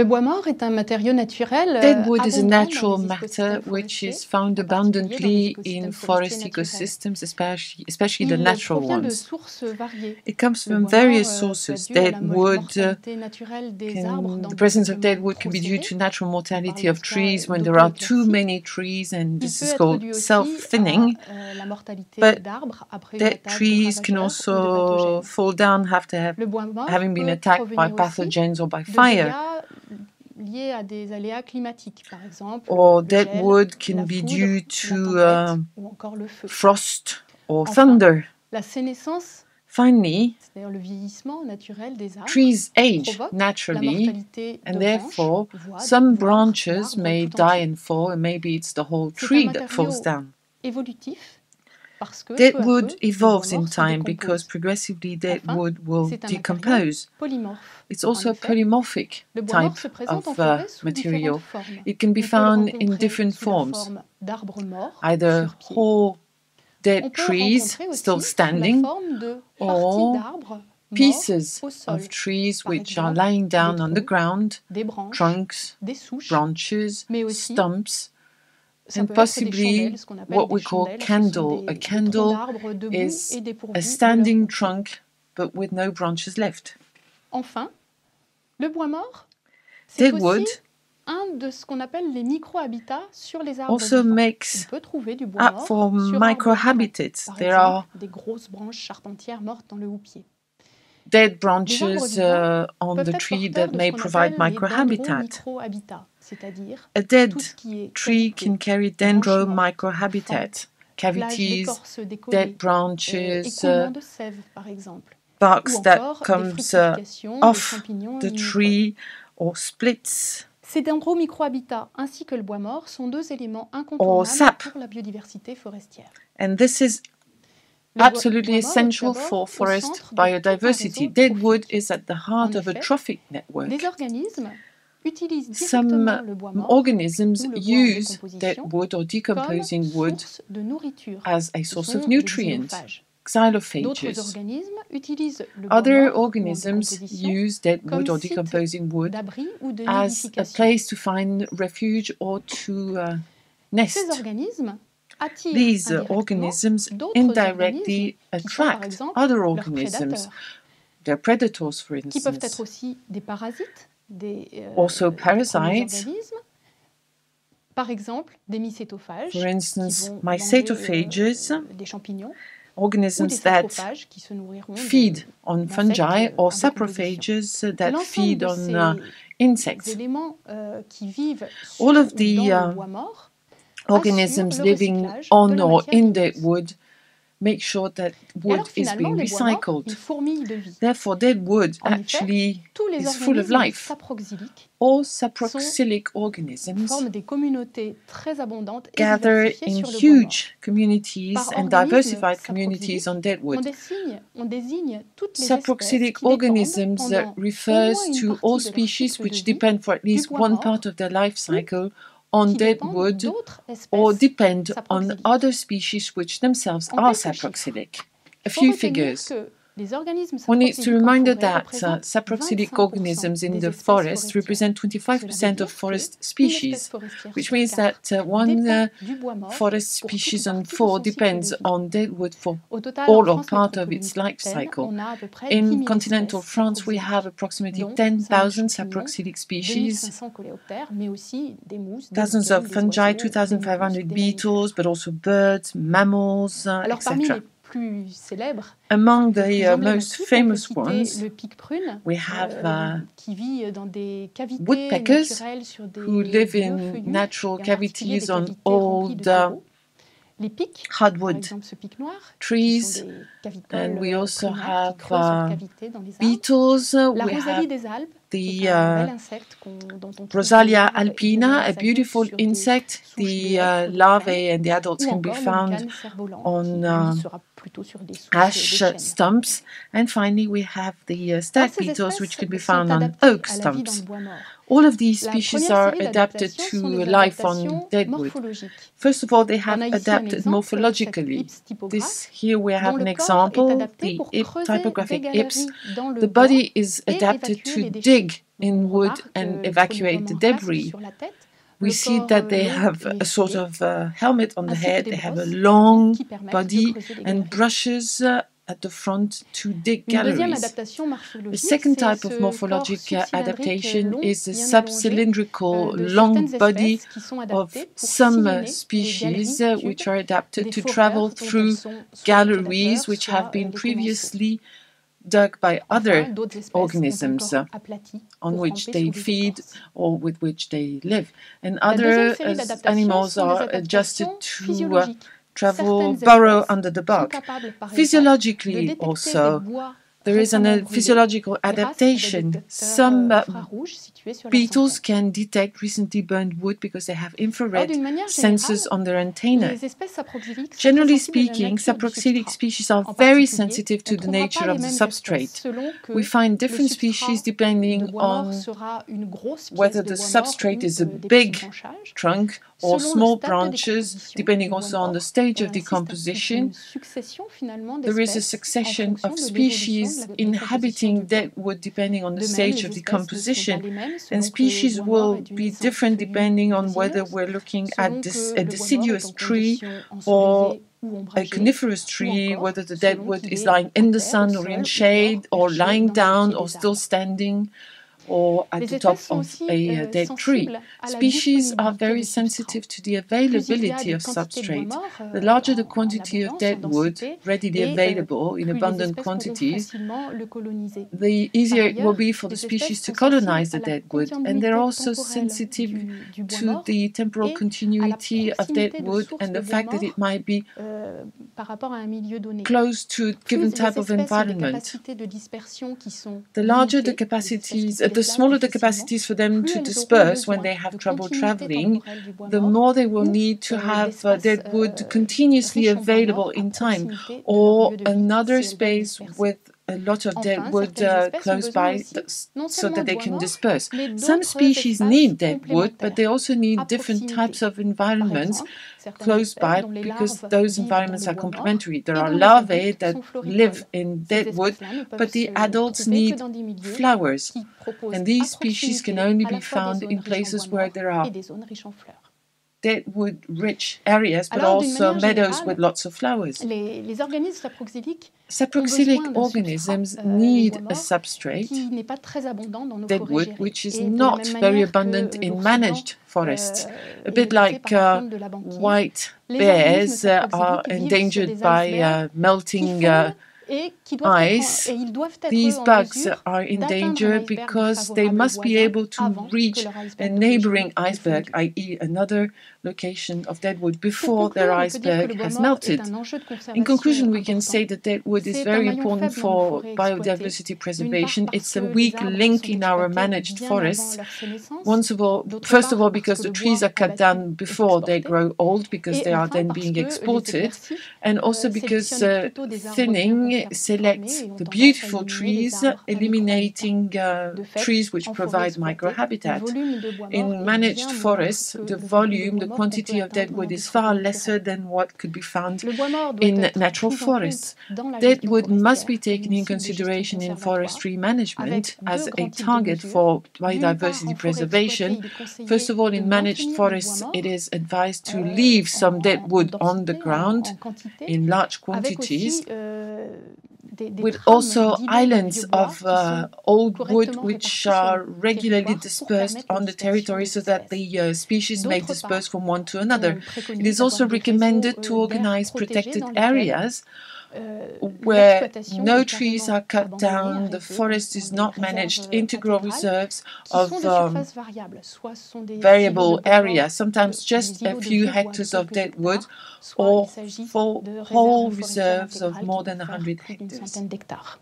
Le bois mort est un matériau naturel euh, Dead wood is a natural matter which is found en particulier dans les abundantly in forest ecosystems, especially, especially the natural ones. It comes from various euh, sources. dû à la Dead wood uh, mortalité naturelle des arbres can, the presence of dead wood can be due to natural mortality of trees when there are too many trees, and this is called self-thinning. euh, But d'arbres après une Dead trees can ravageurs ou de also fall down after have, Le bois having been attacked by pathogens or by fire. Liés à des aléas climatiques, par exemple Or dead gel, wood can be due to tempête uh, ou encore le feu. frost or Enfin, thunder. La sénescence, Finally, le vieillissement naturel des arbres, trees age naturally, and therefore some branches may die and fall, and maybe it's the whole tree that falls down. évolutif parce Dead wood evolves in time because progressively dead wood will c'est un matériau decompose. It's also a polymorphic Le bois mort type se présente en of uh, material. It can be On peut le found in different forms, forme d'arbres morts either whole dead trees still standing, la forme de or parties d'arbres morts pieces of trees which are lying down on the ground, trunks, branches, stumps, and peut être des possibly chandelles, ce qu'on appelle what we call candle. A candle is a standing trunk but with no branches left. Enfin, le bois mort, c'est aussi wood un de ce qu'on appelle les micro-habitats sur les arbres also makes On peut trouver du bois up mort for sur arbres vivants. microhabitats. There exemple, are des grosses branches charpentières mortes dans le houppier. dead branches uh, on the tree that may provide microhabitat. micro-habitats, c'est-à-dire A dead tout ce qui est tree can carry dendro microhabitat, cavities, dead euh, branches, uh, de sève, par exemple, barks that encore comes uh, off the tree or splits. Ces dendro-microhabitats ainsi que le bois mort sont deux éléments incontournables pour la biodiversité forestière. And this is absolutely bois mort est essential for forest centre de tout un biodiversity. Dead wood is at the heart of a trophic network. Des organismes utilisent Some directement le bois mort organisms ou le bois en use dead wood or decomposing wood source de nourriture. as a source of nutrients, xylophages. D'autres xylophages. organismes utilisent le bois Other mort ou en organisms use dead wood or decomposing wood d'abri ou de as a place to find refuge or to uh, nest. These uh, organisms indirectly organismes qui sont, par attract other organisms, their predators, for qui peuvent être instance. Aussi des parasites, des, euh, Also parasites. organismes. Par exemple, des mycétophages For instance, mycetophages, euh, des champignons, ou des organisms that saprophages qui se nourriront de- feed on fungi, or saprophages that feed on uh, insects. éléments euh, qui vivent sur All of the, uh, le bois mort Organisms living on or in dead wood make sure that wood alors is being les bois morts, recycled. ils fourmillent de vie. Therefore, dead wood En actually les is full of life. All saproxylic organisms forment des communautés très abondantes et gather in sur le bois mort. huge communities Par and diversified communities on dead On wood. désigne, on désigne Saproxylic espèces qui dépendent organisms refers to all species which depend for at least one part of their life cycle on dead wood or depend on other species which themselves are saproxylic. A few figures. Que les organismes One needs to remind that uh, saproxylic organisms in the forest represent 25% of forest species, which means that uh, one uh, dépend du bois mort forest species on four son cycle de depends on dead wood for all or part of its life cycle. on a à peu près 10 In continental France, we have approximately 10,000 champignons, saproxylic species, 2500 coléoptères, mais aussi des mousses, des thousands of fungi, 2,500 mollusques, des mammifères. beetles, but also birds, mammals, uh, etc. les plus célèbres, Among les the plus uh, most emblématiques, on peut famous citer ones, le pique-prune, we have euh, uh, qui vit dans des cavités woodpeckers naturelles sur des who live vieux in feuillus, natural et en particulier des cavities on cavités remplies de old uh, terreau. Les pics, par hardwood exemple ce pic noir, qui trees, sont des cavicoles and we euh, also primaires have, qui creusent leurs uh, cavités dans les arbres. beetles. uh, La we rosalie have des Alpes, the uh, bel insecte qu'on- dont on trouve Rosalia les larves et les alpina, a beautiful insect. The uh, larvae and the adults can be found on, uh, sera plutôt sur des souches ash stumps. And finally, we have the uh, stag beetles, which can be found on oak à la vie dans stumps. le bois mort. All of these species are adapted to life on adaptations dead wood. First of all, they have a ici un adapted morphologically. This here we have an example, the pour hip creuser des typographic galeries hips. dans le The body is adapted to dig in wood and euh, evacuate the il faut notamment un casque debris. sur la tête, We see that euh, they have a sort of uh, helmet on the head. They have a long body de creuser les and brushes uh, at the front to dig galleries. The second type of morphologic uh, subcylindrique adaptation is the subcylindrical euh, long body espèces qui sont of some uh, species uh, which are adapted to travel through sont soit les galleries which have euh, been previously dug by other d'autres espèces ont un organisms on which they feed or with which they live. And other uh, animals are adjusted to uh, travel, burrow under the bark. capables, par exemple, de Physiologically, also, there is a physiological grâce à des adaptation. Some euh, uh, infrarouges situés sur leurs beetles can detect recently burned wood because they have infrared d'une manière générale, sensors on their antennae. les espèces saproxyliques sont Generally très sensibles à la speaking, saproxylic species are very sensitive to the nature of the substrate. espèces selon que We find different species depending on sera une grosse pièce whether the substrate is a euh, petits big trunk or small branches, depending also on the stage of decomposition. succession finalement There is a succession of de species inhabiting du bois. dead wood depending on the stage of decomposition. pas les mêmes And selon que le species will be different depending on whether we're looking at this, a le bois mort est deciduous tree or a coniferous tree, whether the dead selon wood is lying in the sun or in shade or lying down or still standing or at Les the top of a uh, euh, dead tree. sensibles à la Species are very sensitive to the Plus il y a availability of substrate. The euh, larger the quantity of dead wood readily euh, available in abundant quantities, facilement le coloniser. the easier it will be for the species to colonize the dead wood, and they're also sensitive du, du bois to the temporal et à la continuity of dead wood and the fact that it might be par rapport à un milieu donné. close to a given type of espèces ont des environment. capacités de dispersion qui sont The larger the limitées, les espèces qui capacities, uh, the smaller the capacities for them to disperse when they have trouble traveling, the more they will need to have uh, dead wood continuously available in time, or another space with a lot of dead wood uh, close by aussi th- non so that they can disperse. Some species need dead wood, but they also need different types of environments close by because those environments are complementary. There are larvae that live in dead wood, espèces-là ne peuvent but the adults need dans des milieux flowers. And these species can only be found in places where there are et des zones riches en fleurs. dead wood rich areas, but Alors, also meadows générale, with lots of flowers. Les, les organismes saproxyliques Saproxylic organisms substrat, euh, need a substrate, qui n'est pas très abondant dans nos dead forêts which is not very abundant in managed forests. euh, A bit like uh, fonte de la banquise. white bears uh, are saproxyliques vivent sur endangered by uh, melting uh, et qui doivent ice. en- et ils doivent être These bugs are in danger because they must be able to reach a neighboring iceberg, i.e., another location of deadwood, before conclure, their on peut dire que le iceberg has melted. un enjeu de In conclusion, we can say that deadwood is very important faible dans nos for biodiversity preservation. It's a weak link in our managed forests. avant leur sénescence, Once of all, first of all, because the trees are cut down before they grow old because they are then being exported, and also euh, because uh, thinning conservés selects et ont the beautiful trees, arbres à micro-habitat. eliminating uh, trees which provide microhabitat. volume de bois mort In managed forests, the volume de volume, bois the mort qu'on peut quantity of dead wood is far lesser than what could be found Le bois mort doit in natural pris en compte forests. Dead wood must be taken in cible de gestion consideration in forestry management as a grands types de target for biodiversity preservation. exploitée, il est conseillé First of all, in managed maintenir le bois forests, it is advised to euh, leave some dead wood on the ground in large quantities, with also islands of uh, old wood which are regularly dispersed on the territory so that the uh, species may disperse from one to another. It is also recommended to euh, organize protected areas where no trees are cut down, the forest is not managed, euh, integral reserves of sont um, surfaces variables, soit ce sont des îlots variable de bois mort, areas, sometimes just a few vieux bois de hectares of dead wood, hectares, soit il or s'agit full de whole réserves of more than vont 100 hectares.